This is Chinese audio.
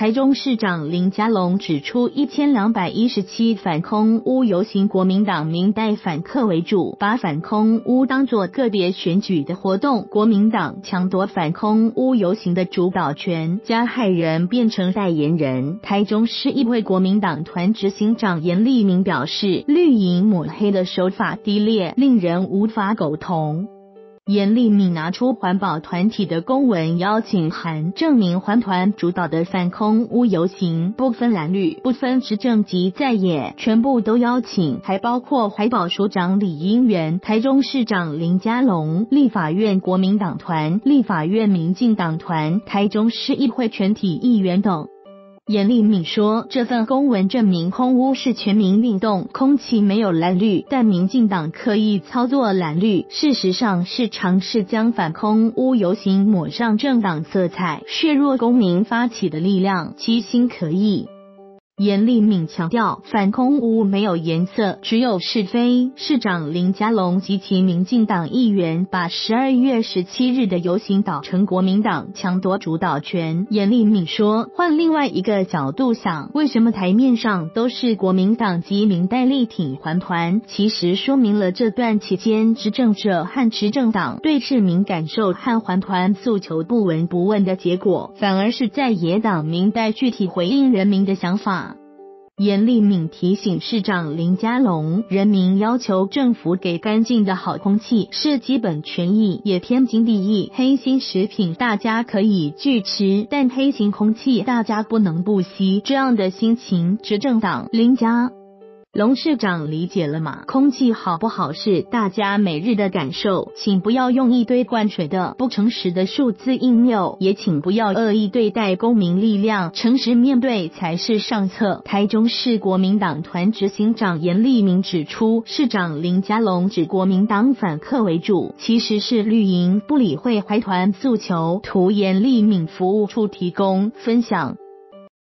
台中市长林佳龙指出，一千两百一十七反空屋游行，国民党明代反客为主，把反空屋当作个别选举的活动，国民党抢夺反空屋游行的主导权，加害人变成代言人。台中市议会国民党团执行长严立明表示，绿营抹黑的手法低劣，令人无法苟同。严立敏拿出环保团体的公文邀请函，证明环团主导的反空屋游行不分蓝绿，不分执政及在野，全部都邀请，还包括环保署长李英元、台中市长林佳龙、立法院国民党团、立法院民进党团、台中市议会全体议员等。严立敏说，这份公文证明空屋是全民运动，空气没有蓝绿，但民进党刻意操作蓝绿，事实上是尝试将反空屋游行抹上政党色彩，削弱公民发起的力量，其心可议。严立敏强调，反空屋没有颜色，只有是非。市长林佳龙及其民进党议员把十二月十七日的游行导成国民党抢夺主导权。严立敏说，换另外一个角度想，为什么台面上都是国民党及民代力挺环团？其实说明了这段期间执政者和执政党对市民感受和环团诉求不闻不问的结果，反而是在野党民代具体回应人民的想法。严立敏提醒市长林佳龙，人民要求政府给干净的好空气是基本权益，也天经地义。黑心食品大家可以拒吃，但黑心空气大家不能不吸。这样的心情，执政党林佳。龙市长理解了吗？空气好不好是大家每日的感受，请不要用一堆灌水的不诚实的数字应诱，也请不要恶意对待公民力量，诚实面对才是上策。台中市国民党团执行长严立明指出，市长林佳龙指国民党反客为主，其实是绿营不理会怀团诉求，图严立敏服务处提供分享。